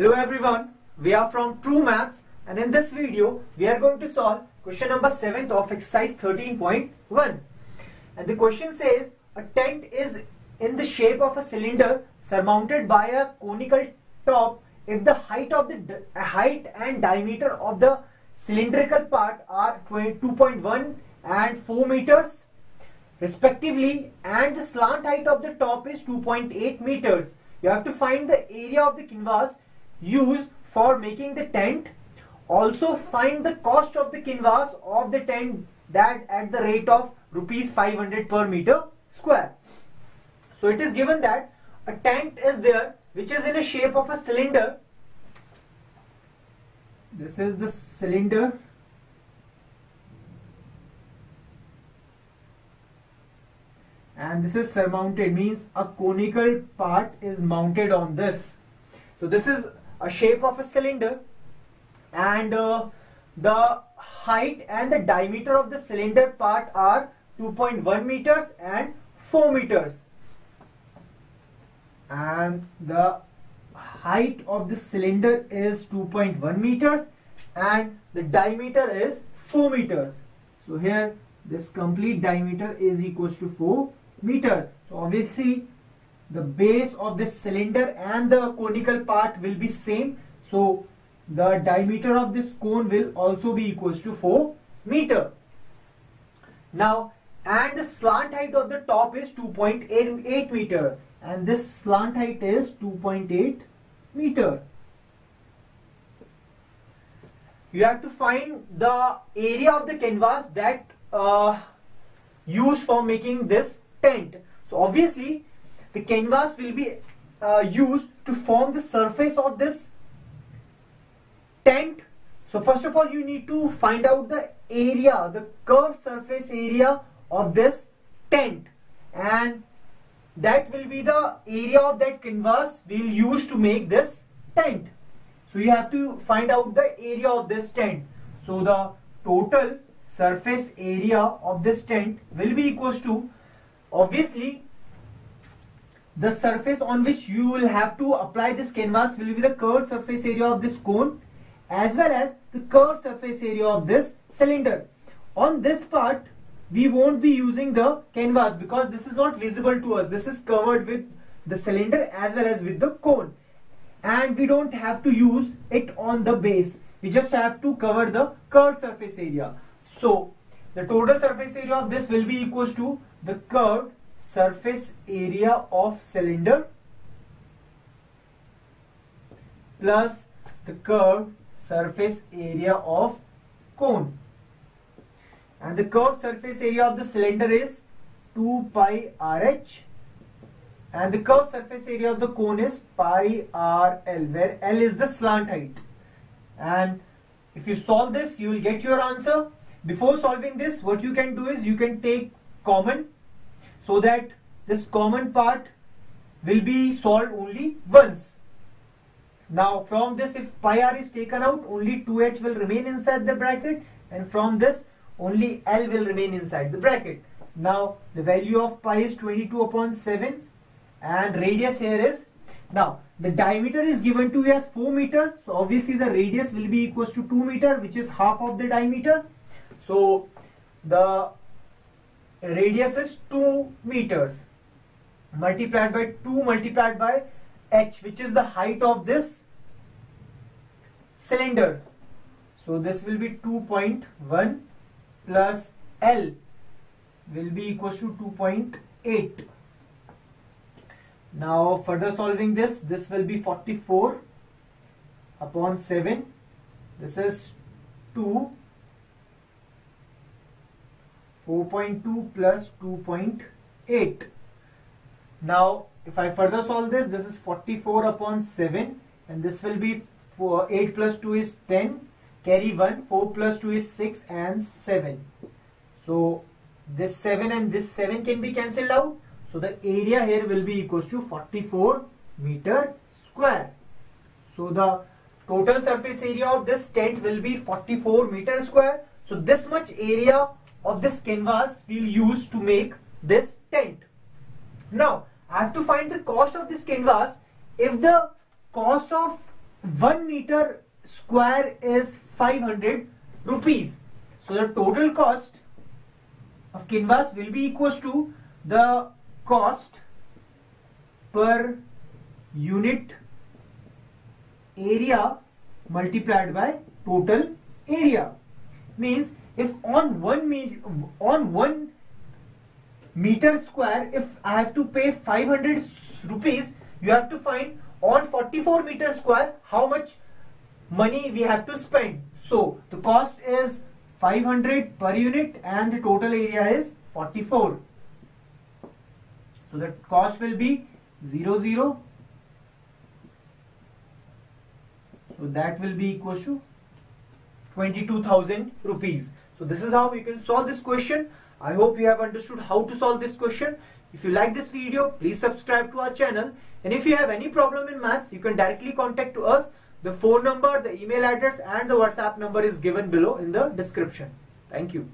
Hello everyone, we are from True Maths and in this video we are going to solve question number 7th of exercise 13.1 and the question says a tent is in the shape of a cylinder surmounted by a conical top if the height of the height and diameter of the cylindrical part are 2.1 and 4 meters respectively and the slant height of the top is 2.8 meters. You have to find the area of the canvas used for making the tent. Also find the cost of the canvas of the tent that at the rate of rupees 500 per meter square. So it is given that a tent is there which is in a shape of a cylinder. This is the cylinder. And this is surmounted means a conical part is mounted on this. So this is a shape of a cylinder and uh, the height and the diameter of the cylinder part are 2.1 meters and 4 meters. And the height of the cylinder is 2.1 meters and the diameter is 4 meters. So here this complete diameter is equals to 4 meter. So obviously the base of this cylinder and the conical part will be same. So the diameter of this cone will also be equals to 4 meter. Now and the slant height of the top is 2.8 meter. And this slant height is 2.8 meter. You have to find the area of the canvas that uh, used for making this tent. So obviously the canvas will be uh, used to form the surface of this tent so first of all you need to find out the area the curved surface area of this tent. And that will be the area of that canvas we'll use to make this tent. So you have to find out the area of this tent. So the total surface area of this tent will be equals to obviously the surface on which you will have to apply this canvas will be the curved surface area of this cone as well as the curved surface area of this cylinder. On this part, we won't be using the canvas because this is not visible to us. This is covered with the cylinder as well as with the cone. And we don't have to use it on the base. We just have to cover the curved surface area. So, the total surface area of this will be equals to the curved surface area of cylinder plus the curved surface area of cone. And the curved surface area of the cylinder is 2 pi RH and the curved surface area of the cone is pi RL where L is the slant height. And if you solve this you will get your answer. Before solving this what you can do is you can take common so that this common part will be solved only once. Now from this if pi r is taken out only 2h will remain inside the bracket and from this only L will remain inside the bracket. Now the value of pi is 22 upon 7 and radius here is now the diameter is given to as 4 meter so obviously the radius will be equals to 2 meter which is half of the diameter. So the radius is 2 meters. Multiplied by 2 multiplied by h which is the height of this cylinder. So this will be 2.1 plus L will be equals to 2.8 now further solving this this will be 44 upon 7 this is 2 4.2 plus 2.8 now if I further solve this this is 44 upon 7 and this will be 4, 8 plus 2 is 10 carry 1 4 plus 2 is 6 and 7 so this 7 and this 7 can be cancelled out. So the area here will be equals to 44 meter square. So the total surface area of this tent will be 44 meter square. So this much area of this canvas we'll use to make this tent. Now, I have to find the cost of this canvas. If the cost of 1 meter square is 500 rupees. So the total cost of canvas will be equals to the cost per unit area multiplied by total area means if on one me on one meter square if I have to pay 500 rupees you have to find on 44 meter square how much money we have to spend. So the cost is 500 per unit and the total area is 44 so the cost will be 0 0 so that will be equal to 22,000 rupees. So this is how we can solve this question. I hope you have understood how to solve this question. If you like this video please subscribe to our channel. And if you have any problem in maths you can directly contact to us. The phone number the email address and the whatsapp number is given below in the description. Thank you